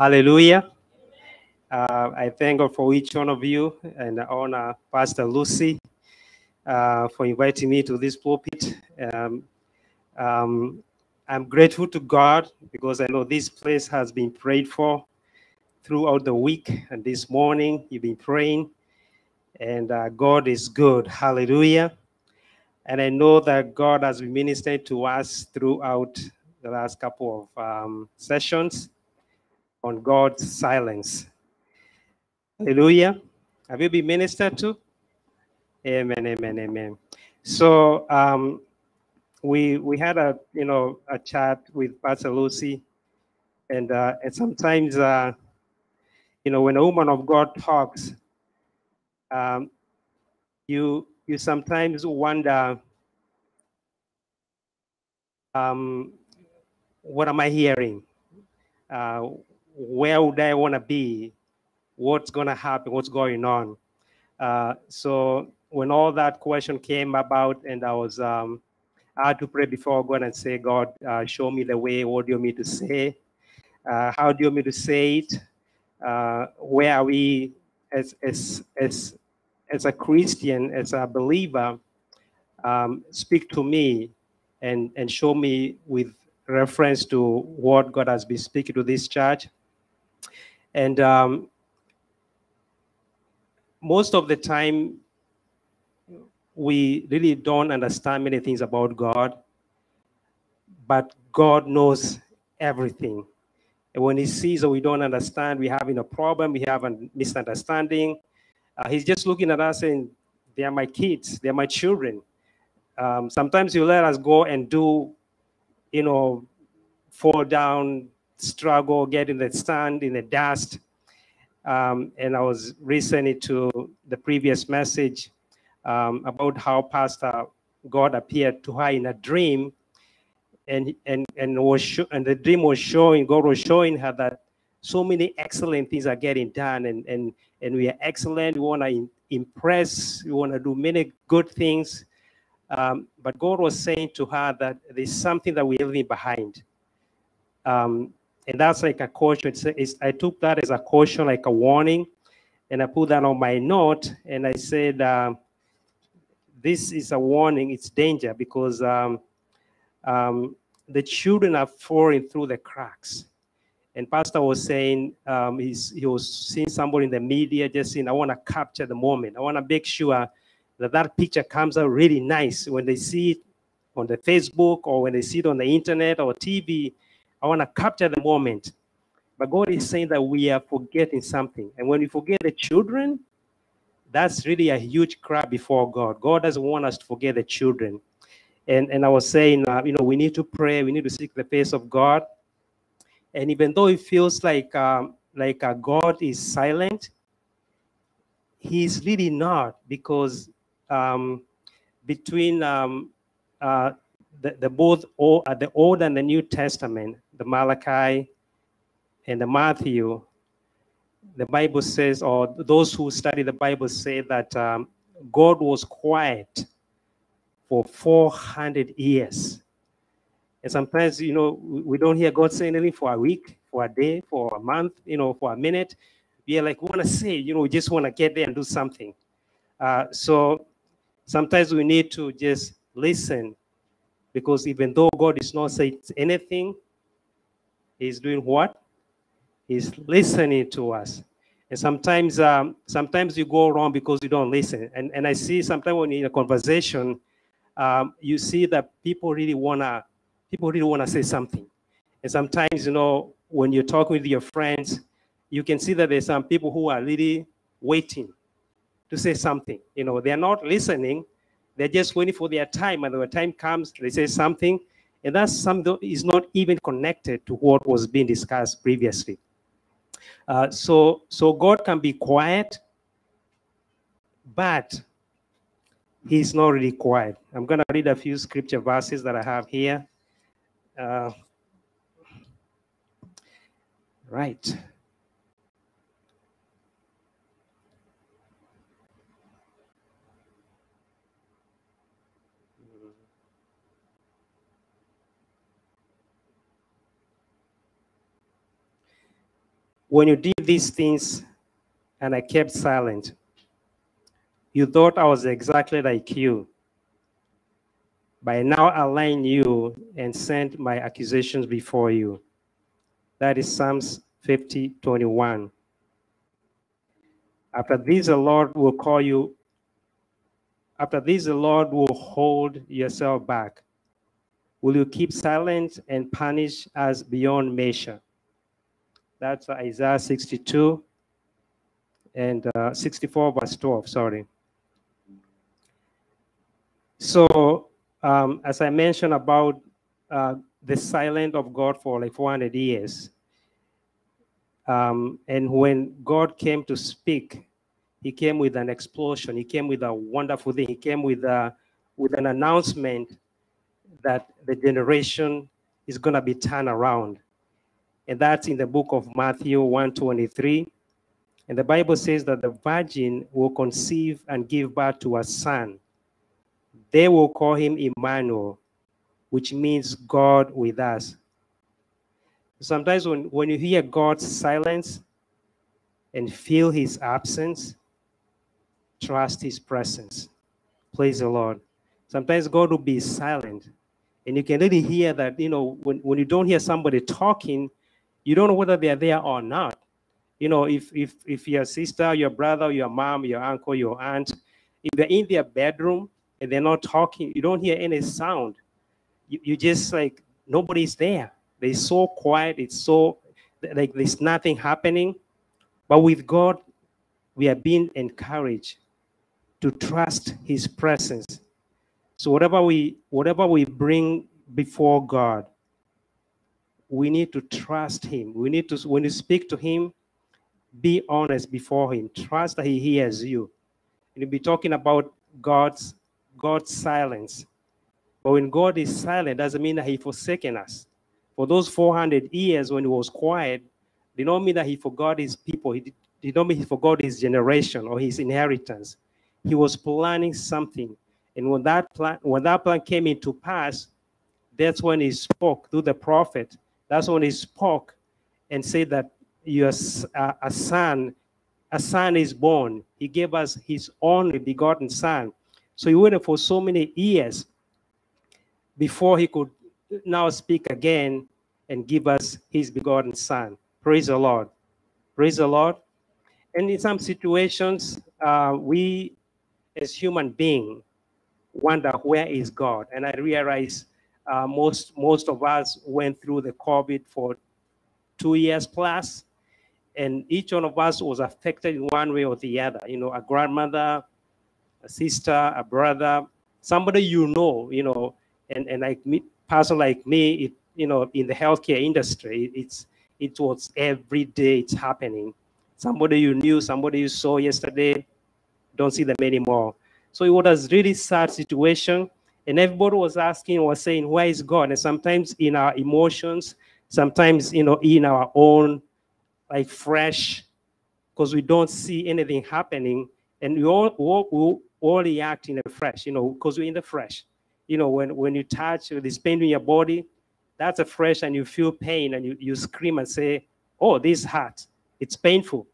Hallelujah. Uh, I thank God for each one of you and I honor Pastor Lucy uh, for inviting me to this pulpit. Um, um, I'm grateful to God because I know this place has been prayed for throughout the week and this morning you've been praying and uh, God is good. Hallelujah. And I know that God has been to us throughout the last couple of um, sessions on God's silence. Hallelujah. Have you been ministered to? Amen, amen, amen. So um, we we had a you know a chat with Pastor Lucy, and uh, and sometimes uh, you know when a woman of God talks, um, you you sometimes wonder, um, what am I hearing? Uh, where would I want to be? What's going to happen? What's going on? Uh, so when all that question came about, and I was, um, I had to pray before God and say, God, uh, show me the way. What do you want me to say? Uh, how do you want me to say it? Uh, where are we as as as as a Christian, as a believer? Um, speak to me and and show me with reference to what God has been speaking to this church. And um, most of the time, we really don't understand many things about God, but God knows everything. And when He sees that we don't understand, we're having a problem, we have a misunderstanding, uh, He's just looking at us saying, They are my kids, they are my children. Um, sometimes you let us go and do, you know, fall down, struggle, get in the sand, in the dust. Um, and I was listening to the previous message um, about how Pastor God appeared to her in a dream, and and and was and the dream was showing God was showing her that so many excellent things are getting done, and and and we are excellent. We want to impress. We want to do many good things, um, but God was saying to her that there's something that we're leaving behind. Um, and that's like a caution. It's, it's, I took that as a caution, like a warning, and I put that on my note. And I said, uh, "This is a warning. It's danger because um, um, the children are falling through the cracks." And Pastor was saying um, he was seeing somebody in the media just saying, "I want to capture the moment. I want to make sure that that picture comes out really nice when they see it on the Facebook or when they see it on the internet or TV." I want to capture the moment. But God is saying that we are forgetting something. And when we forget the children, that's really a huge crap before God. God doesn't want us to forget the children. And, and I was saying, uh, you know, we need to pray, we need to seek the face of God. And even though it feels like um, like uh, God is silent, He's really not because um, between um, uh, the, the both old, uh, the Old and the New Testament, the Malachi and the Matthew, the Bible says, or those who study the Bible say that um, God was quiet for 400 years. And sometimes, you know, we don't hear God say anything for a week, for a day, for a month, you know, for a minute. We are like, we want to say, you know, we just want to get there and do something. Uh, so sometimes we need to just listen because even though God is not saying anything, He's doing what? He's listening to us. And sometimes, um, sometimes you go wrong because you don't listen. And and I see sometimes when you're in a conversation, um, you see that people really wanna, people really wanna say something. And sometimes, you know, when you're talking with your friends, you can see that there's some people who are really waiting to say something. You know, they're not listening, they're just waiting for their time, and when the time comes, they say something, and that's something that is not even connected to what was being discussed previously. Uh, so, so God can be quiet, but He's not really quiet. I'm going to read a few scripture verses that I have here. Uh, right. When you did these things and I kept silent, you thought I was exactly like you. By now align you and send my accusations before you. That is Psalms 50, 21. After this, the Lord will call you. After this, the Lord will hold yourself back. Will you keep silent and punish us beyond measure? That's Isaiah 62 and uh, 64, verse 12. Sorry. So, um, as I mentioned about uh, the silence of God for like 400 years, um, and when God came to speak, he came with an explosion. He came with a wonderful thing. He came with a, with an announcement that the generation is going to be turned around. And that's in the book of Matthew 1:23. And the Bible says that the virgin will conceive and give birth to a son. They will call him Emmanuel, which means God with us. Sometimes when, when you hear God's silence and feel his absence, trust his presence. Praise the Lord. Sometimes God will be silent. And you can really hear that, you know, when, when you don't hear somebody talking, you don't know whether they're there or not. You know, if if if your sister, your brother, your mom, your uncle, your aunt, if they're in their bedroom and they're not talking, you don't hear any sound. You, you just like nobody's there. They're so quiet. It's so like there's nothing happening. But with God, we are being encouraged to trust His presence. So whatever we whatever we bring before God, we need to trust Him. We need to when you speak to Him, be honest before Him. Trust that He hears you. And you'll be talking about God's God's silence. But when God is silent, doesn't mean that He forsaken us for those 400 years when he was quiet, did not mean that he forgot his people. He did, did not mean he forgot his generation or his inheritance. He was planning something. And when that plan, when that plan came into pass, that's when he spoke through the prophet. That's when he spoke and said that your uh, a son, a son is born. He gave us his only begotten son. So he waited for so many years before he could now speak again and give us his begotten son. Praise the Lord. Praise the Lord. And in some situations, uh, we as human being wonder where is God? And I realize uh, most most of us went through the COVID for two years plus, and each one of us was affected in one way or the other. You know, a grandmother, a sister, a brother, somebody you know, you know, and, and like me, person like me, it, you know, in the healthcare industry, it's it was every day it's happening. Somebody you knew, somebody you saw yesterday, don't see them anymore. So it was a really sad situation. And everybody was asking, was saying, where is God? And sometimes in our emotions, sometimes you know, in our own like fresh, because we don't see anything happening, and we all, all, all, all react in the fresh, you know, because we're in the fresh you know, when, when you touch this pain in your body, that's a fresh and you feel pain and you, you scream and say, oh, this hurts. It's painful.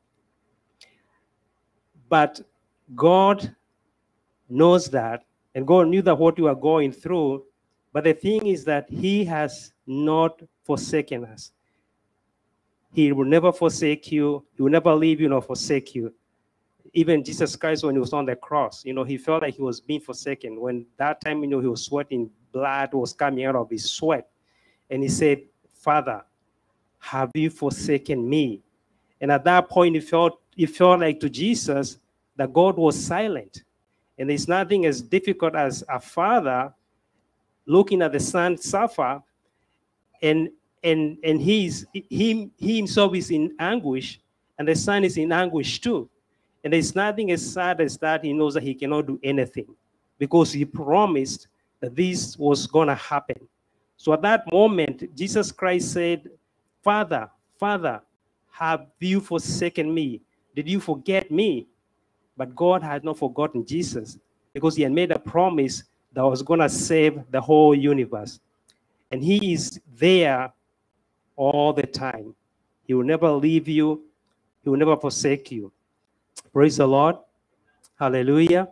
But God knows that, and God knew that what you are going through. But the thing is that He has not forsaken us. He will never forsake you. He will never leave you nor forsake you even Jesus Christ, when he was on the cross, you know, he felt like he was being forsaken. When that time, you know, he was sweating, blood was coming out of his sweat. And he said, Father, have you forsaken me? And at that point, he felt, he felt like to Jesus that God was silent. And there's nothing as difficult as a father looking at the son suffer and and and he's he, he himself is in anguish and the son is in anguish too and there's nothing as sad as that he knows that he cannot do anything because he promised that this was going to happen. So at that moment, Jesus Christ said, Father, Father, have you forsaken me? Did you forget me? But God had not forgotten Jesus because he had made a promise that was going to save the whole universe. And he is there all the time. He will never leave you He will never forsake you. Praise the Lord. Hallelujah.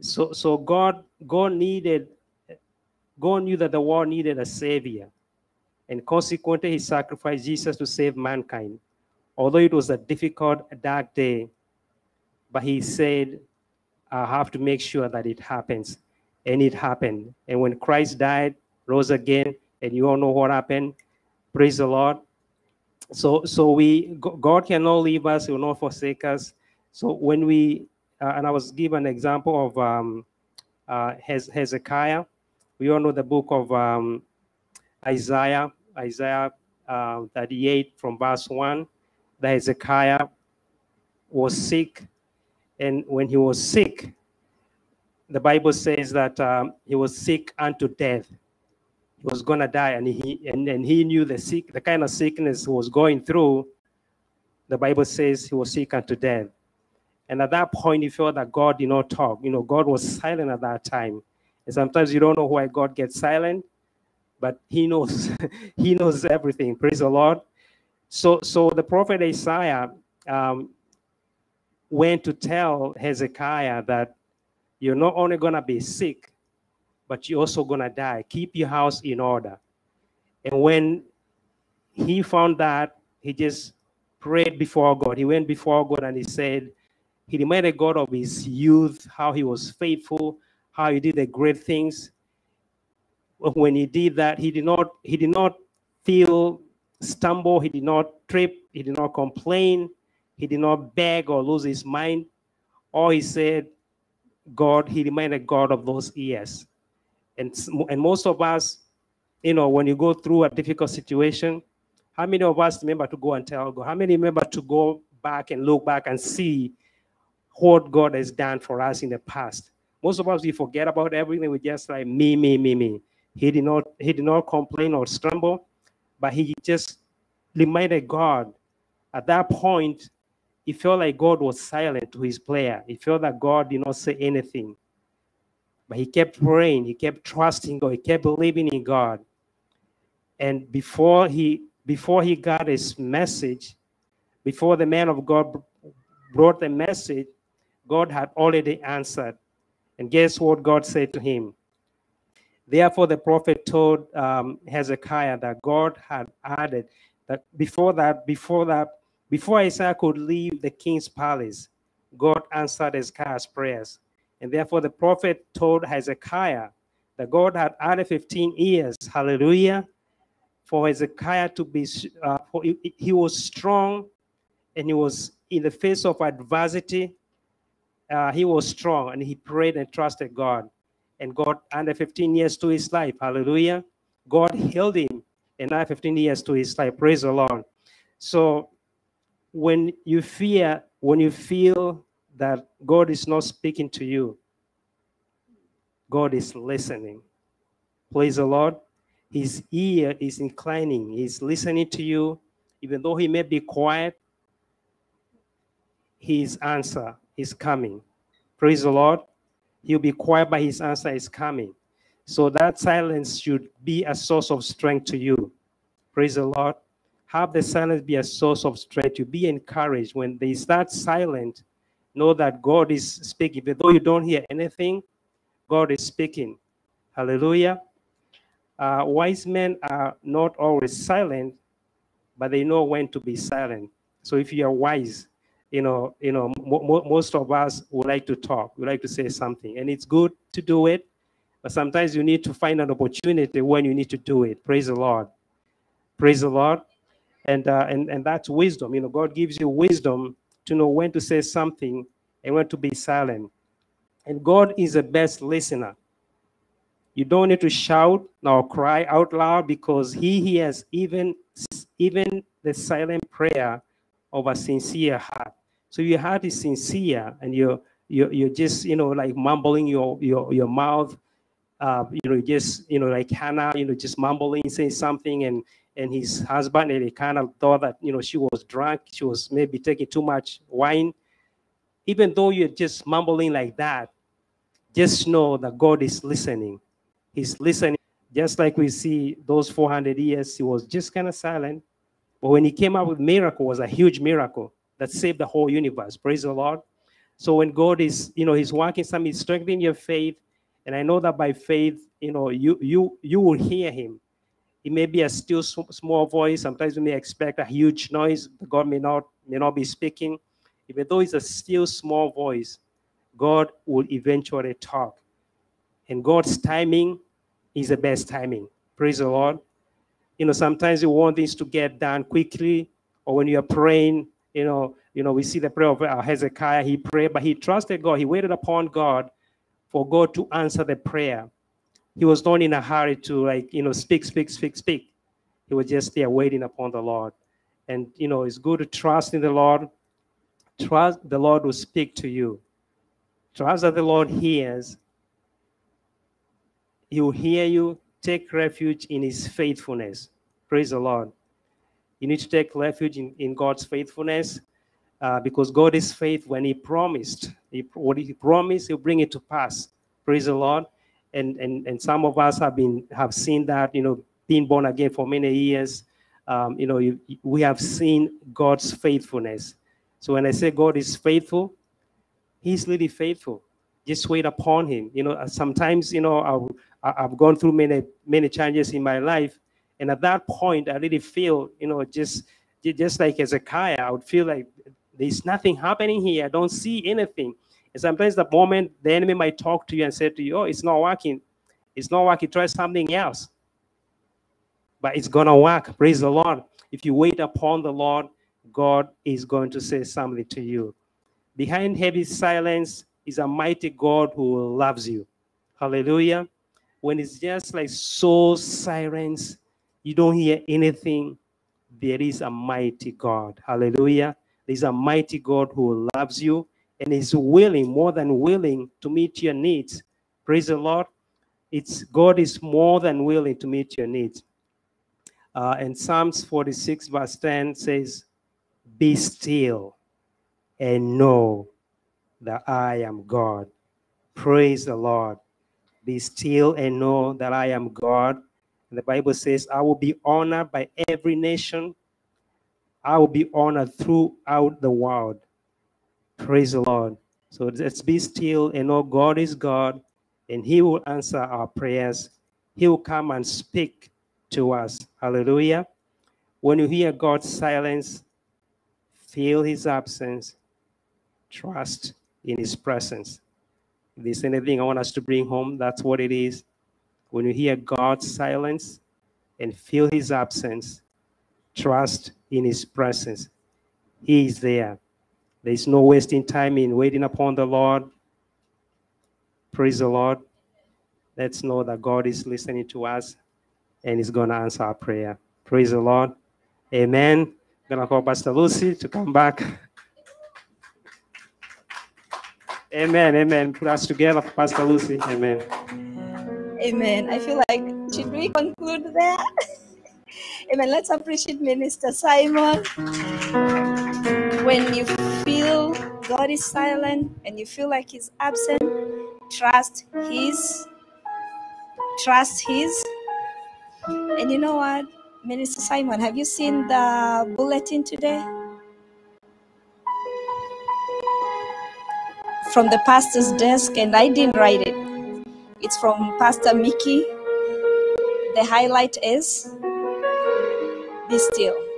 So, so God, God needed, God knew that the world needed a savior. And consequently, he sacrificed Jesus to save mankind. Although it was a difficult, dark day, but he said, I have to make sure that it happens. And it happened. And when Christ died, rose again, and you all know what happened. Praise the Lord. So, so we God cannot leave us, He will not forsake us. So when we uh, and I was given an example of um, uh, Hezekiah. We all know the book of um, Isaiah, Isaiah uh, 38 from verse 1. That Hezekiah was sick, and when he was sick, the Bible says that um, he was sick unto death. He was gonna die, and he and, and he knew the sick, the kind of sickness he was going through. The Bible says he was sick unto death. And at that point, he felt that God did not talk. You know, God was silent at that time. And sometimes you don't know why God gets silent, but He knows. he knows everything. Praise the Lord. So, so the prophet Isaiah um, went to tell Hezekiah that you're not only going to be sick, but you're also going to die. Keep your house in order. And when he found that, he just prayed before God. He went before God and he said, he reminded God of his youth, how he was faithful, how he did the great things. When he did that, he did not he did not feel stumble, he did not trip, he did not complain, he did not beg or lose his mind. All he said, God, he reminded God of those years. And, and most of us, you know, when you go through a difficult situation, how many of us remember to go and tell God? How many remember to go back and look back and see what God has done for us in the past. Most of us we forget about everything. We just like me, me, me, me. He did not he did not complain or stumble, but he just reminded God. At that point, he felt like God was silent to his prayer. He felt that God did not say anything. But he kept praying, he kept trusting God, he kept believing in God. And before he before he got his message, before the man of God brought the message, God had already answered. And guess what God said to him? Therefore, the prophet told um, Hezekiah that God had added that before that, before that, before Isaiah could leave the king's palace, God answered Hezekiah's prayers. And therefore, the prophet told Hezekiah that God had added 15 years, hallelujah, for Hezekiah to be, uh, he, he was strong and he was in the face of adversity uh, he was strong and he prayed and trusted God. And God added 15 years to his life. Hallelujah. God healed him and added 15 years to his life. Praise the Lord. So when you fear, when you feel that God is not speaking to you, God is listening. Praise the Lord. His ear is inclining, he's listening to you. Even though he may be quiet, his answer is coming. Praise the Lord. He'll be quiet, but his answer is coming. So that silence should be a source of strength to you. Praise the Lord. Have the silence be a source of strength. to be encouraged when they start silent. Know that God is speaking. Even though you don't hear anything, God is speaking. Hallelujah. Uh, wise men are not always silent, but they know when to be silent. So if you are wise, you know, you know, mo most of us would like to talk, we like to say something, and it's good to do it, but sometimes you need to find an opportunity when you need to do it. Praise the Lord. Praise the Lord. And, uh, and, and that's wisdom. You know, God gives you wisdom to know when to say something and when to be silent. And God is the best listener. You don't need to shout nor cry out loud because He hears even, even the silent prayer of a sincere heart. So your heart is sincere and you're, you're, you're just, you know, like mumbling your, your, your mouth, uh, you know, just, you know, like Hannah, you know, just mumbling, saying something and, and his husband, and he kind of thought that, you know, she was drunk. She was maybe taking too much wine. Even though you're just mumbling like that, just know that God is listening. He's listening. Just like we see those 400 years, he was just kind of silent, But when he came up with miracle, was a huge miracle that saved the whole universe. Praise the Lord. So when God is, you know, He's working something, He's strengthening your faith. And I know that by faith, you know, you you you will hear Him. It may be a still small voice. Sometimes we may expect a huge noise. God may not may not be speaking. Even though it's a still small voice, God will eventually talk. And God's timing is the best timing. Praise the Lord. You know, sometimes you want things to get done quickly, or when you're praying, you know, you know, we see the prayer of uh, Hezekiah. He prayed, but he trusted God. He waited upon God for God to answer the prayer. He was not in a hurry to like, you know, speak, speak, speak, speak. He was just there waiting upon the Lord. And you know, it's good to trust in the Lord. Trust the Lord will speak to you. Trust that the Lord hears. He will hear you. Take refuge in his faithfulness. Praise the Lord. You need to take refuge in, in God's faithfulness uh, because God is faith when he promised. He, what he promised, he'll bring it to pass. Praise the Lord. And, and, and some of us have been have seen that, you know, being born again for many years. Um, you know, you, we have seen God's faithfulness. So when I say God is faithful, He's really faithful. Just wait upon Him. You know, sometimes you know I've, I've gone through many many challenges in my life, and at that point, I really feel you know just just like Hezekiah, I would feel like there's nothing happening here. I don't see anything. And sometimes the moment the enemy might talk to you and say to you, "Oh, it's not working. It's not working. Try something else." But it's gonna work. Praise the Lord. If you wait upon the Lord, God is going to say something to you. Behind heavy silence is a mighty God who loves you. Hallelujah. When it's just like soul silence, you don't hear anything, there is a mighty God. Hallelujah. There's a mighty God who loves you and is willing, more than willing, to meet your needs. Praise the Lord. It's God is more than willing to meet your needs. Uh, and Psalms 46, verse 10 says, be still and know that I am God. Praise the Lord. Be still and know that I am God. And the Bible says, I will be honored by every nation. I will be honored throughout the world. Praise the Lord. So let's be still and know God is God, and He will answer our prayers. He will come and speak to us. Hallelujah. When you hear God's silence, feel his absence, trust in his presence. If there's anything I want us to bring home, that's what it is. When you hear God's silence and feel his absence, trust in his presence. He is there. There's no wasting time in waiting upon the Lord. Praise the Lord. Let's know that God is listening to us and He's going to answer our prayer. Praise the Lord. Amen I'm gonna call Pastor Lucy to come back. Amen, amen. Put us together, Pastor Lucy. Amen. Amen. I feel like, should we conclude there? amen. Let's appreciate Minister Simon. When you is silent and you feel like He's absent, trust His. Trust His. And you know what? Minister Simon, have you seen the bulletin today? From the pastor's desk, and I didn't write it. It's from Pastor Mickey. The highlight is Be still.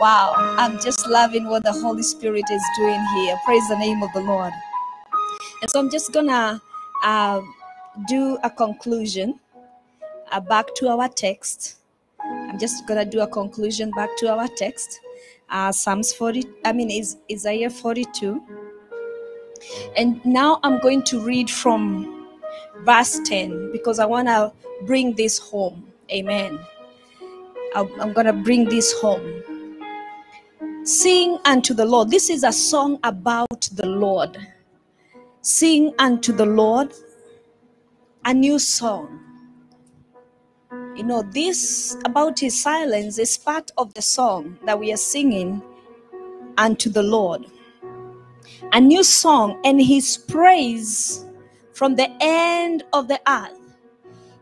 Wow, I'm just loving what the Holy Spirit is doing here. Praise the name of the Lord. And so I'm just gonna uh, do a conclusion uh, back to our text. I'm just gonna do a conclusion back to our text. Uh, Psalms 40, I mean, is Isaiah 42. And now I'm going to read from verse 10 because I want to bring this home. Amen. I'm going to bring this home. Sing unto the Lord. This is a song about the Lord. Sing unto the Lord a new song you know, this about his silence is part of the song that we are singing unto the Lord. A new song and his praise from the end of the earth.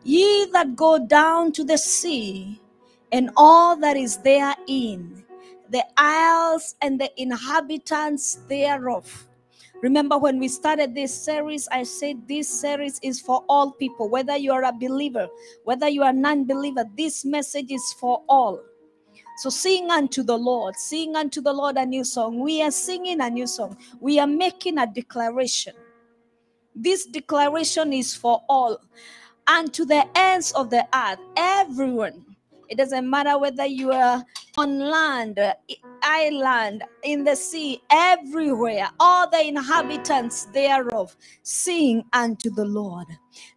Ye that go down to the sea and all that is therein, the isles and the inhabitants thereof. Remember, when we started this series, I said this series is for all people, whether you are a believer, whether you are non believer, this message is for all. So sing unto the Lord, sing unto the Lord a new song. We are singing a new song, we are making a declaration. This declaration is for all and to the ends of the earth, everyone. It doesn't matter whether you are on land, island, in the sea, everywhere, all the inhabitants thereof sing unto the Lord.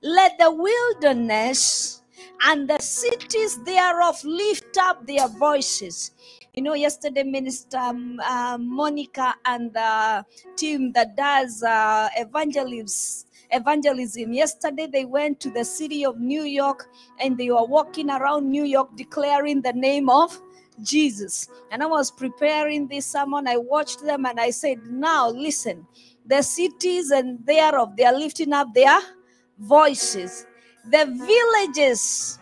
Let the wilderness and the cities thereof lift up their voices. You know, yesterday, Minister um, uh, Monica and the team that does uh, evangelism. Yesterday, they went to the city of New York and they were walking around New York declaring the name of Jesus. And I was preparing this sermon. I watched them and I said, Now listen, the cities and thereof, they are lifting up their voices. The villages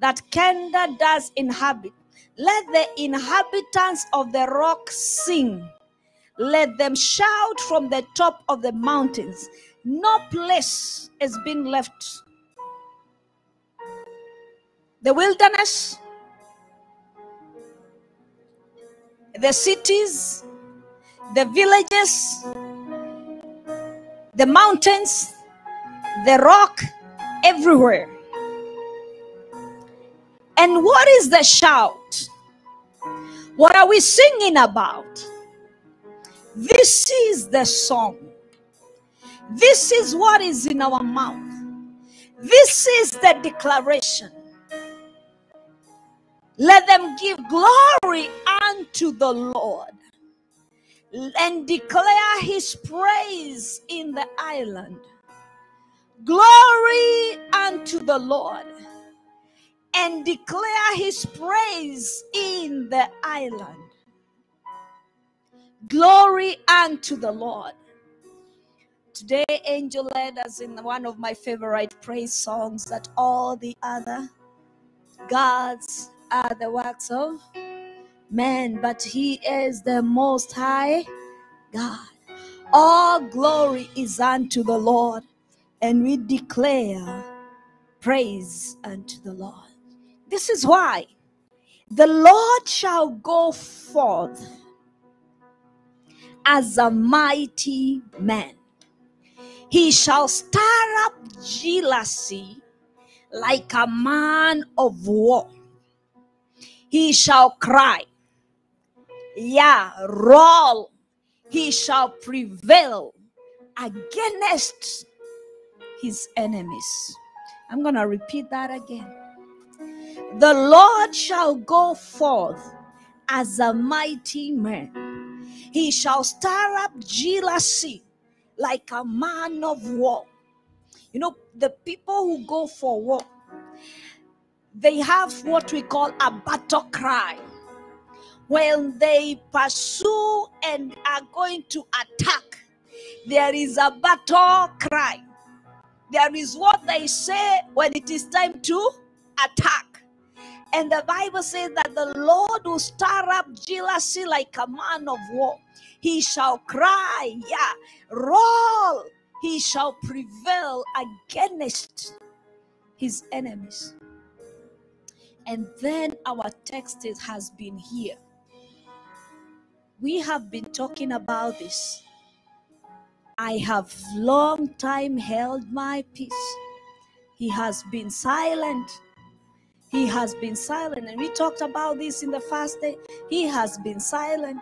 that Kedar does inhabit, let the inhabitants of the rock sing. Let them shout from the top of the mountains. No place has been left. The wilderness, the cities, the villages, the mountains, the rock, everywhere. And what is the shout? What are we singing about? This is the song. This is what is in our mouth. This is the declaration. Let them give glory unto the Lord and declare his praise in the island. Glory unto the Lord and declare his praise in the island. Glory unto the Lord. Today, Angel led us in one of my favorite praise songs that all the other gods are the works of man, but he is the most high God. All glory is unto the Lord, and we declare praise unto the Lord. This is why the Lord shall go forth as a mighty man. He shall stir up jealousy like a man of war. He shall cry, yeah, roll. He shall prevail against his enemies. I'm going to repeat that again. The Lord shall go forth as a mighty man. He shall stir up jealousy like a man of war. You know, the people who go for war, they have what we call a battle cry. When they pursue and are going to attack, there is a battle cry. There is what they say when it is time to attack. And the Bible says that the Lord will stir up jealousy like a man of war. He shall cry, yeah, roll. He shall prevail against his enemies. And then our text has been here. We have been talking about this. I have long time held my peace. He has been silent he has been silent. And we talked about this in the first day. He has been silent.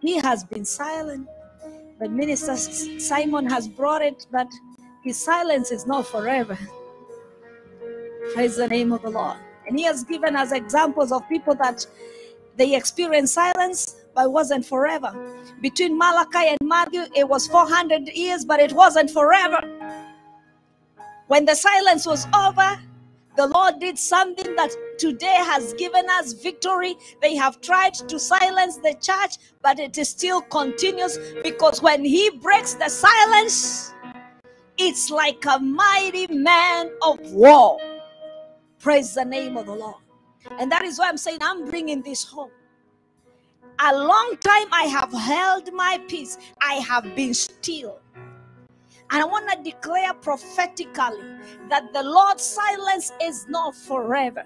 He has been silent. But Minister Simon has brought it that his silence is not forever. Praise the name of the Lord. And he has given us examples of people that they experienced silence, but it wasn't forever. Between Malachi and Matthew, it was 400 years, but it wasn't forever. When the silence was over, the Lord did something that today has given us victory. They have tried to silence the church, but it still continues because when He breaks the silence, it's like a mighty man of war. Praise the name of the Lord. And that is why I'm saying I'm bringing this home. A long time I have held my peace, I have been still. I want to declare prophetically that the Lord's silence is not forever.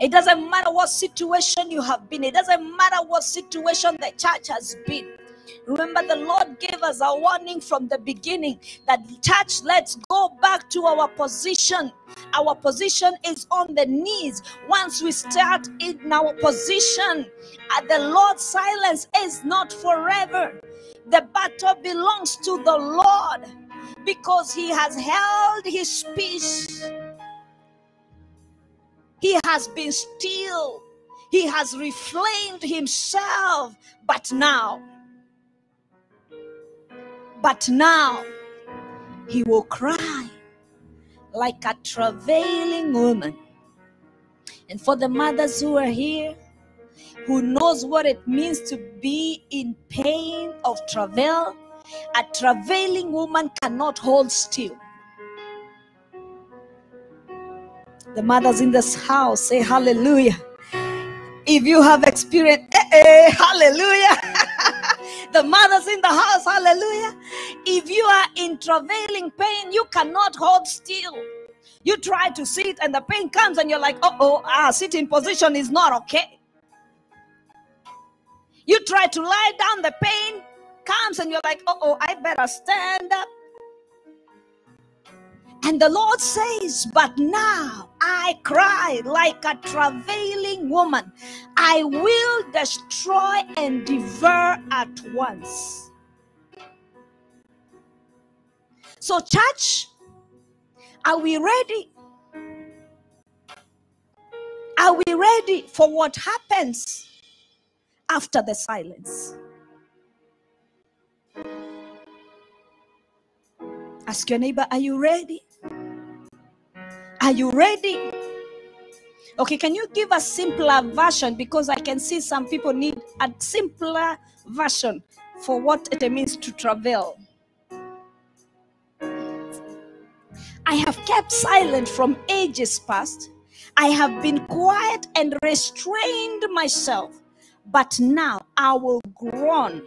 It doesn't matter what situation you have been, it doesn't matter what situation the church has been. Remember, the Lord gave us a warning from the beginning that, church, let's go back to our position. Our position is on the knees. Once we start in our position, uh, the Lord's silence is not forever. The battle belongs to the Lord because He has held His peace. He has been still. He has refrained himself. But now, but now, he will cry like a travailing woman. And for the mothers who are here, who knows what it means to be in pain of travail, a travailing woman cannot hold still. The mothers in this house say hallelujah. If you have experienced, eh, eh, hallelujah. the mothers in the house, hallelujah. If you are in travailing pain, you cannot hold still. You try to sit and the pain comes and you're like, oh, oh, ah, sitting position is not okay. You try to lie down, the pain comes and you're like, oh, oh, I better stand up. And the Lord says, But now I cry like a travailing woman. I will destroy and devour at once. So, church, are we ready? Are we ready for what happens after the silence? Ask your neighbor, Are you ready? Are you ready? Okay, can you give a simpler version? Because I can see some people need a simpler version for what it means to travel. I have kept silent from ages past. I have been quiet and restrained myself. But now I will groan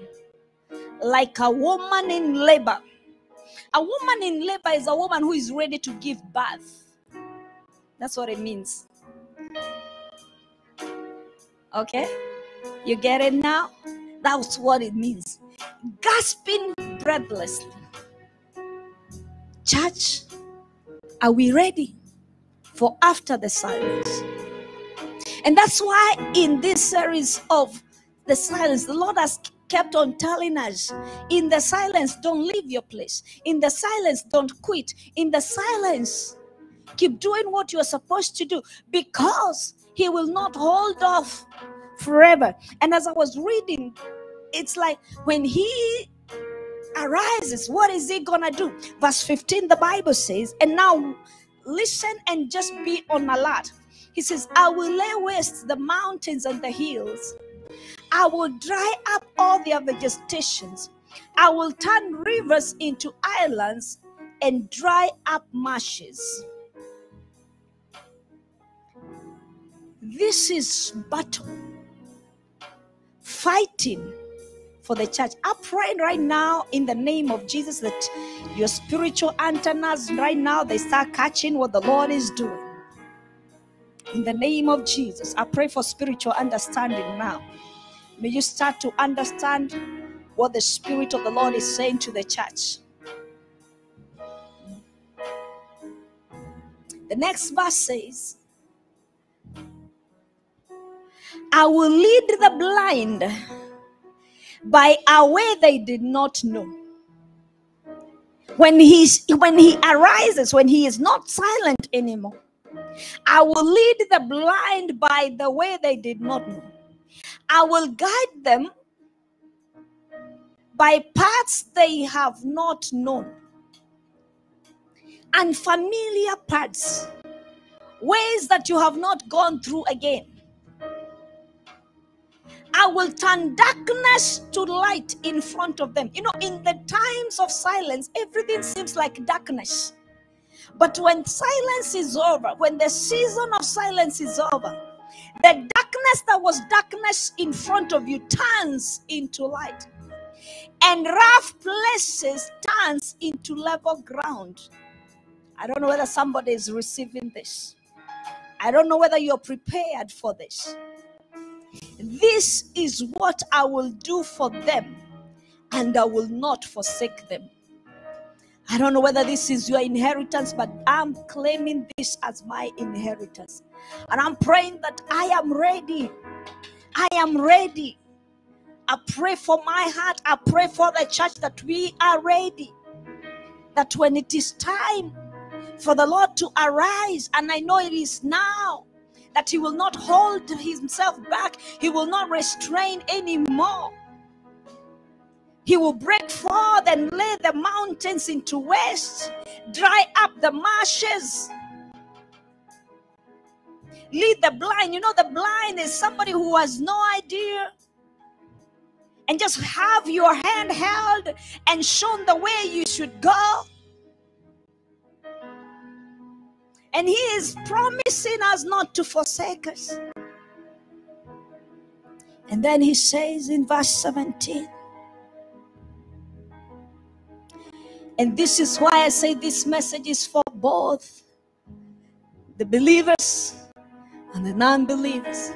like a woman in labor. A woman in labor is a woman who is ready to give birth. That's what it means. Okay? You get it now? That's what it means. Gasping breathlessly. Church, are we ready for after the silence? And that's why in this series of the silence, the Lord has kept on telling us in the silence, don't leave your place. In the silence, don't quit. In the silence, Keep doing what you're supposed to do because He will not hold off forever. And as I was reading, it's like when He arises, what is He gonna do? Verse 15, the Bible says, and now listen and just be on alert. He says, I will lay waste the mountains and the hills. I will dry up all their vegetations. I will turn rivers into islands and dry up marshes. This is battle. Fighting for the church. I'm praying right now in the name of Jesus that your spiritual antennas right now they start catching what the Lord is doing. In the name of Jesus, I pray for spiritual understanding now. May you start to understand what the Spirit of the Lord is saying to the church. The next verse says, I will lead the blind by a way they did not know. When he's when he arises, when he is not silent anymore, I will lead the blind by the way they did not know. I will guide them by paths they have not known. Unfamiliar paths, ways that you have not gone through again. I will turn darkness to light in front of them. You know, in the times of silence, everything seems like darkness. But when silence is over, when the season of silence is over, the darkness that was darkness in front of you turns into light. And rough places turns into level ground. I don't know whether somebody is receiving this. I don't know whether you're prepared for this. This is what I will do for them, and I will not forsake them. I don't know whether this is your inheritance, but I'm claiming this as my inheritance. And I'm praying that I am ready. I am ready. I pray for my heart. I pray for the church that we are ready. That when it is time for the Lord to arise, and I know it is now, that He will not hold Himself back, He will not restrain anymore. He will break forth and lay the mountains into waste, dry up the marshes, lead the blind. You know, the blind is somebody who has no idea. And just have your hand held and shown the way you should go. And He is promising us not to forsake us. And then He says in verse 17, and this is why I say this message is for both the believers and the non believers.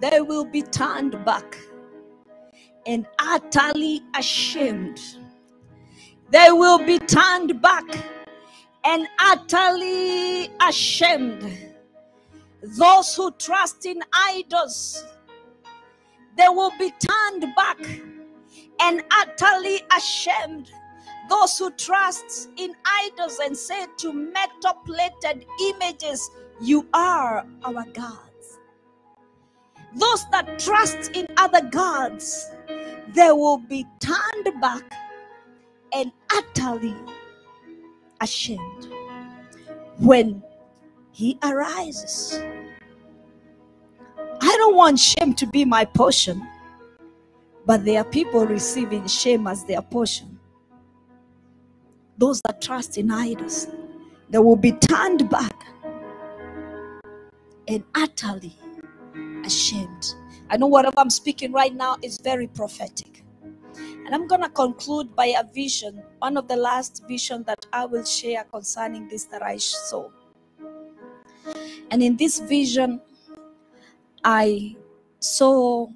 They will be turned back and utterly ashamed. They will be turned back and utterly ashamed. Those who trust in idols, they will be turned back and utterly ashamed. Those who trust in idols and say to metal plated images, You are our gods. Those that trust in other gods, they will be turned back and utterly ashamed when he arises. I don't want shame to be my portion, but there are people receiving shame as their portion. Those that trust in idols, they will be turned back and utterly ashamed. I know whatever I'm speaking right now is very prophetic. And I'm going to conclude by a vision, one of the last vision that I will share concerning this that I saw. And in this vision, I saw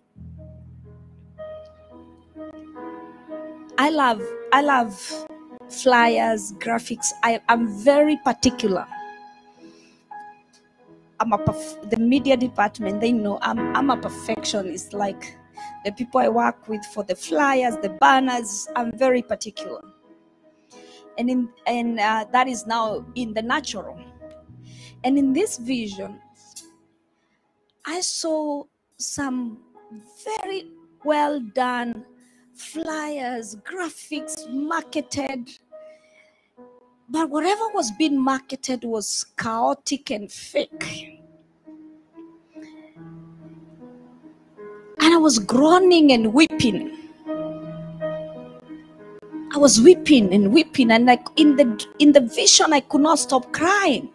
I love I love flyers, graphics. I am very particular. I'm a perf- the media department. They know I'm I'm a perfectionist. Like the people I work with for the flyers, the banners. I'm very particular, and in and uh, that is now in the natural. And in this vision, I saw some very well done flyers, graphics, marketed. But whatever was being marketed was chaotic and fake. And I was groaning and weeping. I was weeping and weeping, and like in the in the vision, I could not stop crying.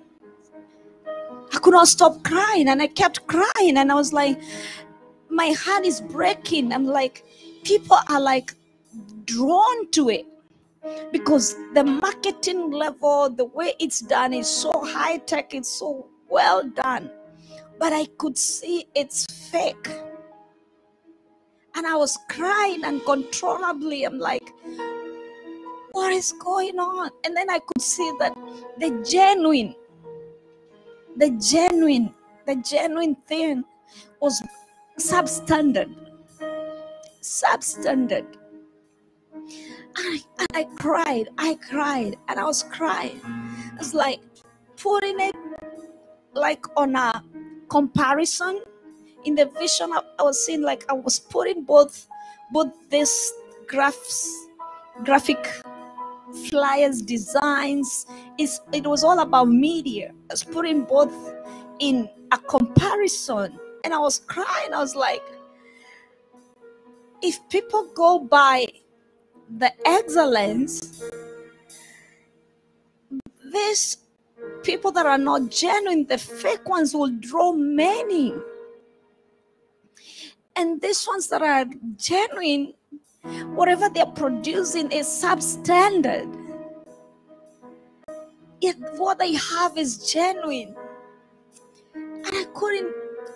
I could not stop crying, and I kept crying, and I was like, my heart is breaking. I'm like, people are like drawn to it because the marketing level, the way it's done is so high tech, it's so well done. But I could see it's fake. And I was crying uncontrollably. I'm like, what is going on? And then I could see that the genuine, the genuine, the genuine thing was substandard substandard. I, I cried, I cried, and I was crying. It's like putting it like on a comparison. In the vision, I, was seeing like I was putting both both this graphs, graphic flyers, designs. It's, it was all about media. I was putting both in a comparison, and I was crying. I was like, if people go by the excellence, these people that are not genuine, the fake ones will draw many. And these ones that are genuine, whatever they're producing is substandard. Yet what they have is genuine. And I couldn't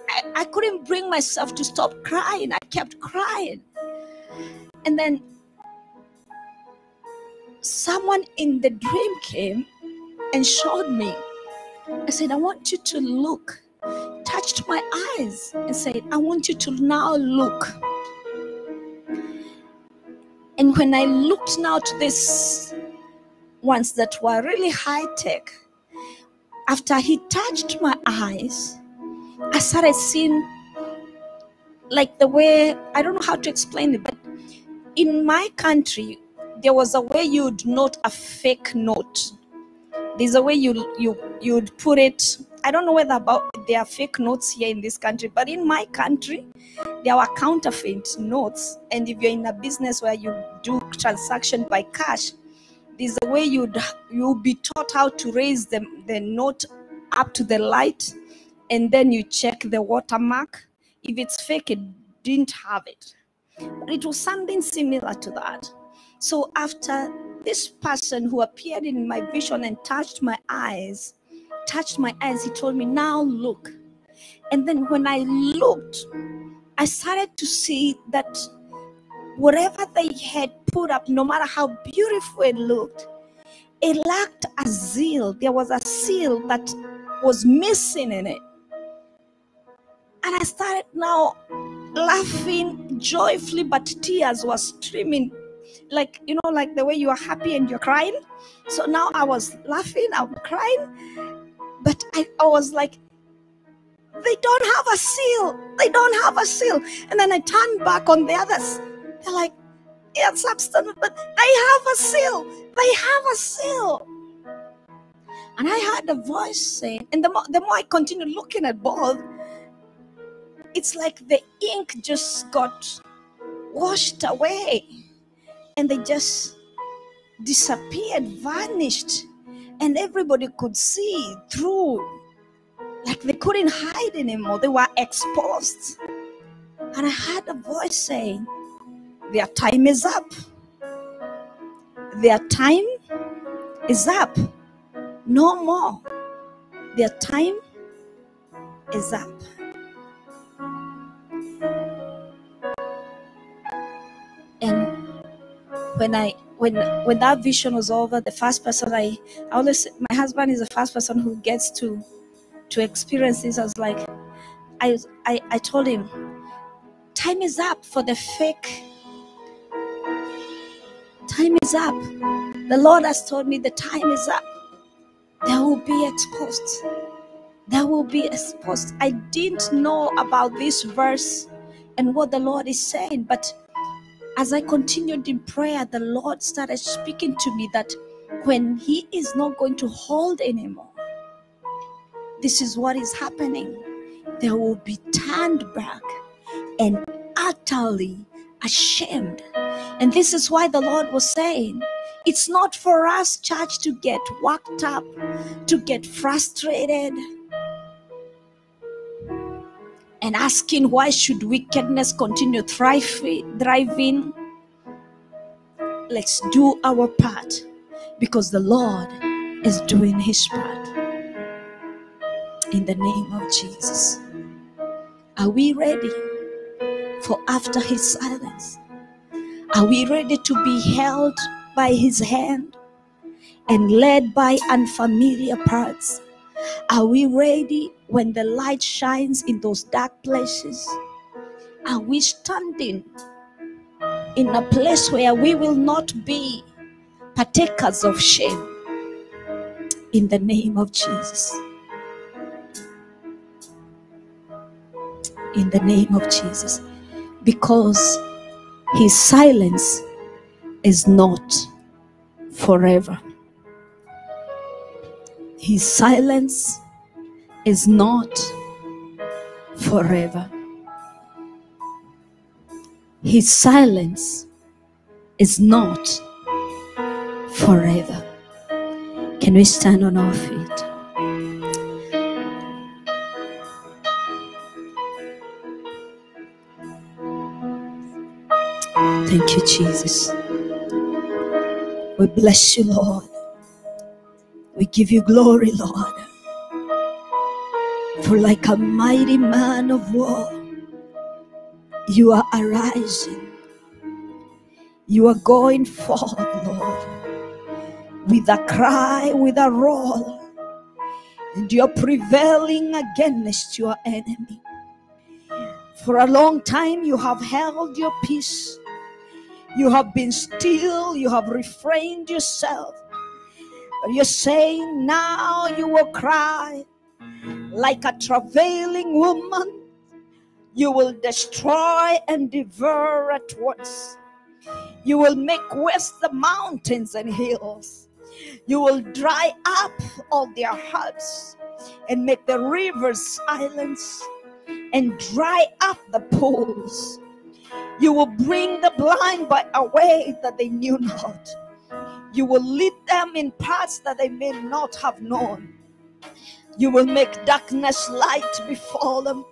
I, I couldn't bring myself to stop crying. I kept crying. And then someone in the dream came and showed me. I said, I want you to look. Touched my eyes and said, I want you to now look. And when I looked now to these ones that were really high tech, after he touched my eyes, I started seeing like the way I don't know how to explain it, but in my country, there was a way you'd note a fake note. There's a way you you you'd put it. I don't know whether about there are fake notes here in this country, but in my country, there were counterfeit notes. And if you're in a business where you do transaction by cash, there's a way you'd you'll be taught how to raise the, the note up to the light, and then you check the watermark. If it's fake, it didn't have it. It was something similar to that. So after this person who appeared in my vision and touched my eyes, touched my eyes, he told me, Now look. And then when I looked, I started to see that whatever they had put up, no matter how beautiful it looked, it lacked a zeal. There was a seal that was missing in it. And I started now laughing joyfully, but tears were streaming. Like, you know, like the way you are happy and you're crying. So now I was laughing, I'm crying, but I, I was like, they don't have a seal. They don't have a seal. And then I turned back on the others. They're like, yeah, substance, but they have a seal. They have a seal. And I heard a voice saying, and the more, the more I continued looking at both, it's like the ink just got washed away and they just disappeared, vanished, and everybody could see through. Like they couldn't hide anymore, they were exposed. And I heard a voice saying, Their time is up. Their time is up. No more. Their time is up. When I when when that vision was over, the first person I, I always my husband is the first person who gets to to experience this. I was like, I I, I told him, time is up for the fake. Time is up. The Lord has told me the time is up. There will be exposed. There will be exposed. I didn't know about this verse and what the Lord is saying, but as I continued in prayer, the Lord started speaking to me that when He is not going to hold anymore, this is what is happening. They will be turned back and utterly ashamed. And this is why the Lord was saying, it's not for us, church, to get worked up, to get frustrated, and asking why should wickedness continue thriving. Let's do our part because the Lord is doing his part. In the name of Jesus. Are we ready for after his silence? Are we ready to be held by his hand and led by unfamiliar paths? Are we ready when the light shines in those dark places? Are we standing in a place where we will not be partakers of shame? In the name of Jesus. In the name of Jesus. Because his silence is not forever. His silence is not forever. His silence is not forever. Can we stand on our feet? Thank you, Jesus. We bless you, Lord. We give you glory, Lord. For like a mighty man of war, you are arising. You are going forth, Lord, with a cry, with a roar, and you're prevailing against your enemy. For a long time, you have held your peace. You have been still. You have refrained yourself. You're saying now you will cry like a travailing woman. You will destroy and devour at once. You will make waste the mountains and hills. You will dry up all their hearts and make the rivers silence and dry up the pools. You will bring the blind by a way that they knew not. You will lead them in paths that they may not have known. You will make darkness light before them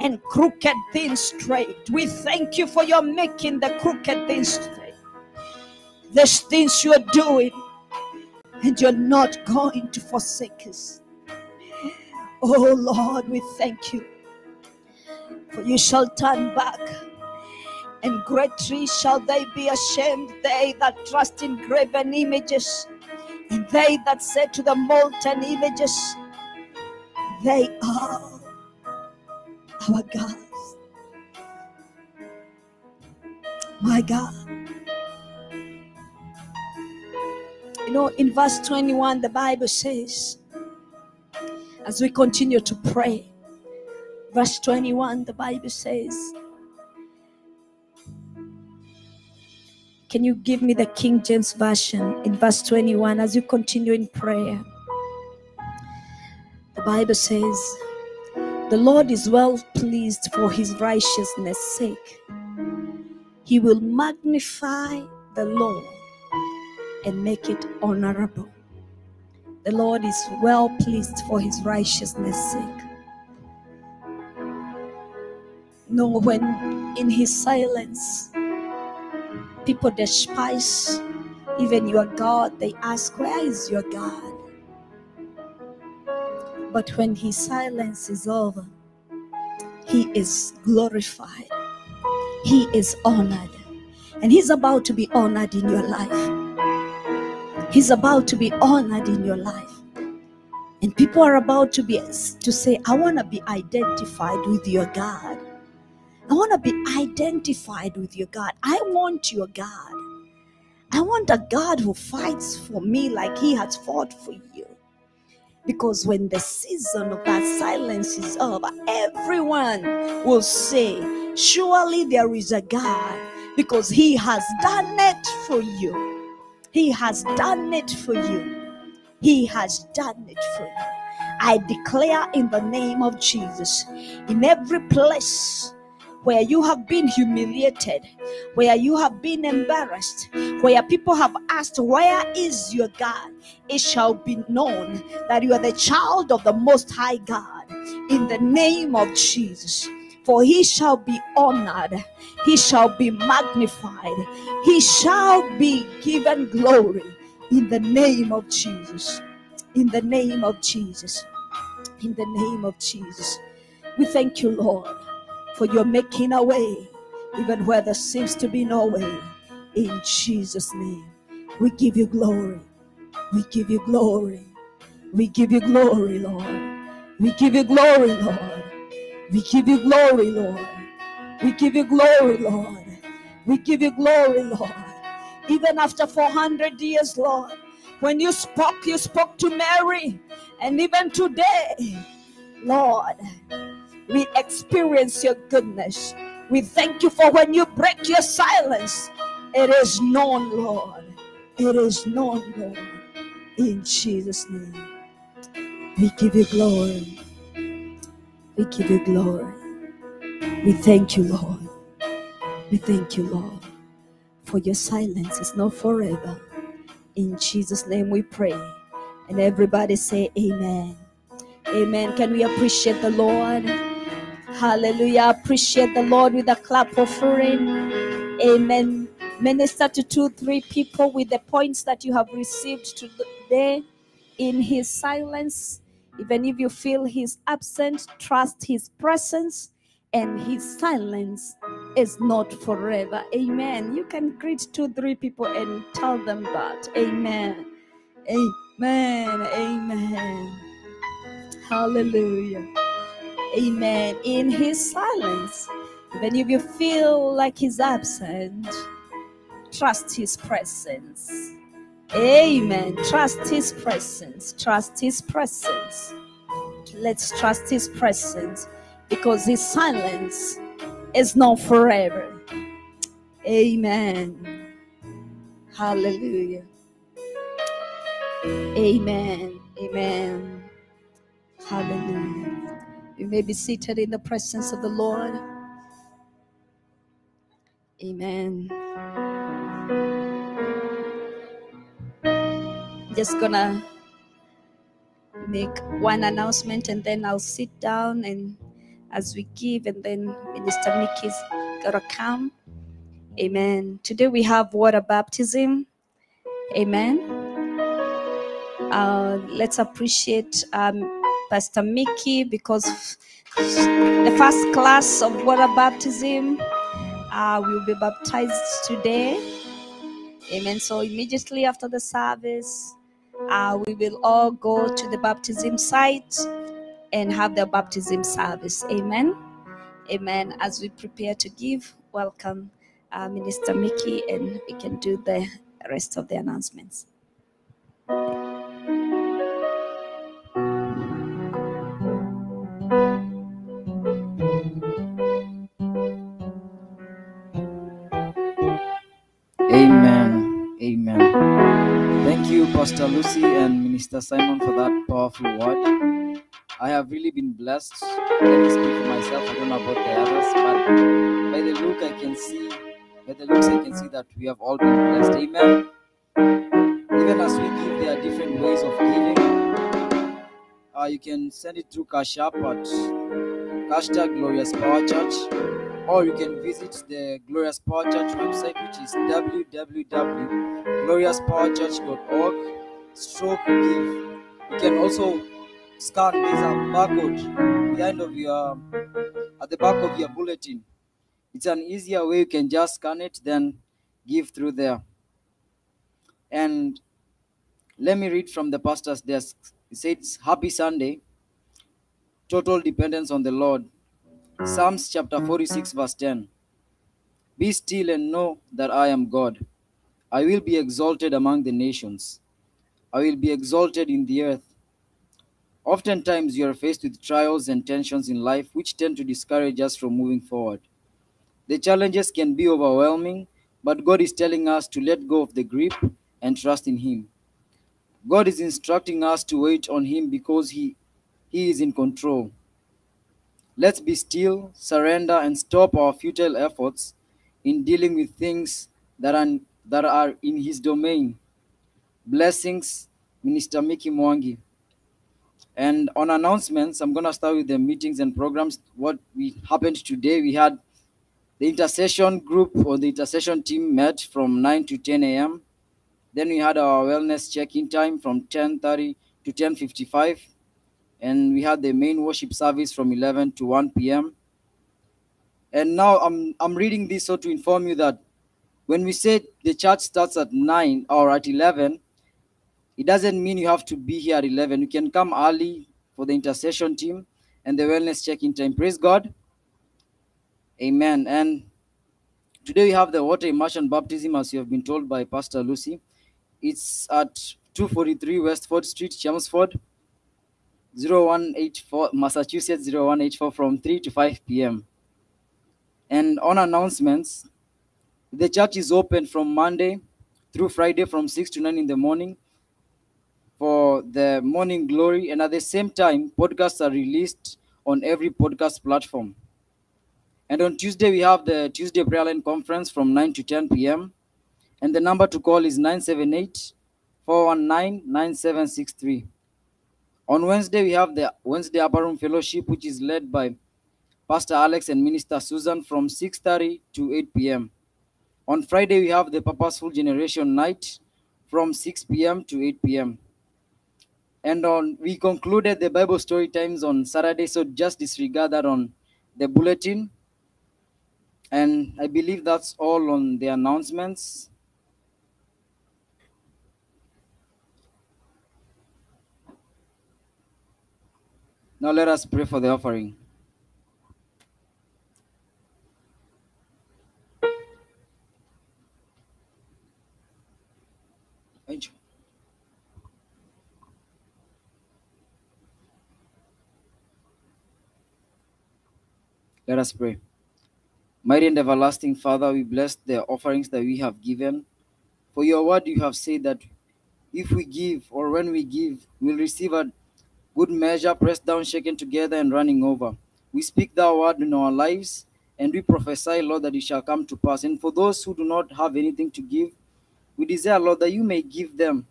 and crooked things straight. We thank you for your making the crooked things straight. There's things you're doing, and you're not going to forsake us. Oh Lord, we thank you. For you shall turn back, and greatly shall they be ashamed, they that trust in graven images, and they that say to the molten images, They are our gods. My God. You know, in verse 21, the Bible says, as we continue to pray, verse 21, the Bible says, Can you give me the King James Version in verse 21 as you continue in prayer? The Bible says, The Lord is well pleased for his righteousness' sake. He will magnify the law and make it honorable. The Lord is well pleased for his righteousness' sake. No, when in his silence, people despise even your God, they ask, Where is your God? But when his silence is over, he is glorified, he is honored, and he's about to be honored in your life. He's about to be honored in your life. And people are about to be to say, I want to be identified with your God. I want to be identified with your God. I want your God. I want a God who fights for me like he has fought for you. Because when the season of that silence is over, everyone will say, Surely there is a God because he has done it for you. He has done it for you. He has done it for you. I declare in the name of Jesus, in every place where you have been humiliated, where you have been embarrassed, where people have asked, Where is your God? It shall be known that you are the child of the Most High God in the name of Jesus. For he shall be honored, he shall be magnified, he shall be given glory in the name of Jesus. In the name of Jesus. In the name of Jesus. We thank you, Lord, for you're making a way, even where there seems to be no way. In Jesus' name, we give you glory. We give you glory. We give you glory, Lord. We give you glory, Lord. We give you glory, Lord. We give you glory, Lord. We give you glory, Lord. Even after 400 years, Lord, when you spoke, you spoke to Mary. And even today, Lord, we experience your goodness. We thank you for when you break your silence, it is known, Lord. It is known, Lord. In Jesus' name, we give you glory. We give you glory. We thank you, Lord. We thank you, Lord, for your silence is not forever. In Jesus' name we pray. And everybody say, Amen. Amen. Can we appreciate the Lord? Hallelujah. Appreciate the Lord with a clap offering. Amen. Minister to two, three people with the points that you have received today in his silence. Even if you feel he's absent, trust his presence and his silence is not forever. Amen. You can greet two, three people and tell them that. Amen. Amen. Amen. Hallelujah. Amen. In his silence, even if you feel like he's absent, trust his presence. Amen. Trust his presence. Trust his presence. Let's trust his presence because his silence is not forever. Amen. Hallelujah. Amen. Amen. Hallelujah. You may be seated in the presence of the Lord. Amen. Just gonna make one announcement and then I'll sit down and as we give, and then Minister Mickey's gonna come. Amen. Today we have water baptism. Amen. Uh, let's appreciate um, Pastor Mickey because the first class of water baptism uh, will be baptized today. Amen. So immediately after the service, uh, we will all go to the baptism site and have the baptism service. Amen. Amen. As we prepare to give, welcome uh, Minister Mickey, and we can do the rest of the announcements. Pastor Lucy and Minister Simon, for that powerful word. I have really been blessed. Let me speak for myself. I don't know about the others, but by the look I can see, by the looks I can see that we have all been blessed. Amen. Even as we give, there are different ways of giving. Uh, you can send it through Cash App at hashtag Glorious Power Church, or you can visit the Glorious Power Church website, which is www.gloriouspowerchurch.org. Stroke give. You can also scan. A barcode behind of your at the back of your bulletin. It's an easier way. You can just scan it, then give through there. And let me read from the pastor's desk. It says, Happy Sunday. Total dependence on the Lord. Psalms chapter 46, verse 10. Be still and know that I am God. I will be exalted among the nations. I will be exalted in the earth. Oftentimes, you are faced with trials and tensions in life which tend to discourage us from moving forward. The challenges can be overwhelming, but God is telling us to let go of the grip and trust in Him. God is instructing us to wait on Him because He, he is in control. Let's be still, surrender, and stop our futile efforts in dealing with things that are, that are in His domain. Blessings, Minister Miki Mwangi. And on announcements, I'm going to start with the meetings and programs. What we happened today, we had the intercession group or the intercession team met from 9 to 10 a.m. Then we had our wellness check-in time from 10:30 to 10:55, and we had the main worship service from 11 to 1 p.m. And now I'm I'm reading this so to inform you that when we say the church starts at 9 or at 11, it doesn't mean you have to be here at 11. You can come early for the intercession team and the wellness check-in time. Praise God. Amen. And today we have the water immersion baptism, as you have been told by Pastor Lucy. It's at 243 Westford Street, Chelmsford, 0184, Massachusetts 0184 from 3 to 5 p.m. And on announcements, the church is open from Monday through Friday from 6 to 9 in the morning for the morning glory. And at the same time, podcasts are released on every podcast platform. And on Tuesday, we have the Tuesday Prayer Line Conference from 9 to 10 p.m. And the number to call is 978 419 9763. On Wednesday, we have the Wednesday Upper Room Fellowship, which is led by Pastor Alex and Minister Susan from 6:30 to 8 p.m. On Friday, we have the Purposeful Generation Night from 6 p.m. to 8 p.m. And on we concluded the Bible story times on Saturday, so just disregard that on the bulletin. And I believe that's all on the announcements. Now let us pray for the offering. Let us pray. Mighty and everlasting Father, we bless the offerings that we have given. For your word, you have said that if we give or when we give, we'll receive a good measure, pressed down, shaken together, and running over. We speak that word in our lives, and we prophesy, Lord, that it shall come to pass. And for those who do not have anything to give, we desire, Lord, that you may give them.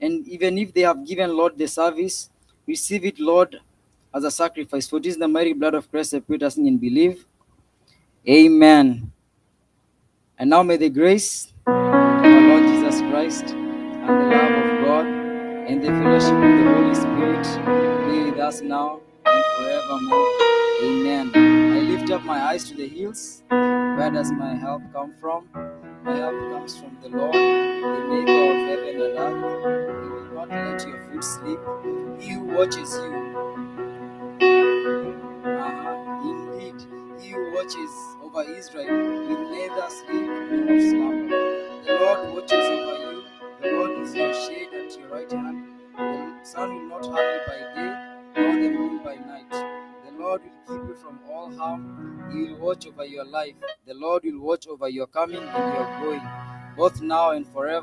And even if they have given, Lord, the service, receive it, Lord, as a sacrifice. For this is the mighty blood of Christ that put us in and believe. Amen. And now may the grace of our Lord Jesus Christ and the love of and the fellowship of the Holy Spirit be with us now and forevermore. Amen. I lift up my eyes to the hills. Where does my help come from? My help comes from the Lord, the maker of heaven and earth. He will not let your foot slip. He who watches you. Uh-huh. Indeed, he who watches over Israel will neither sleep nor slumber. The Lord watches over you. The Lord is your shade at your right hand. The sun will not harm you by day, nor the moon by night. The Lord will keep you from all harm. He will watch over your life. The Lord will watch over your coming and your going, both now and forever.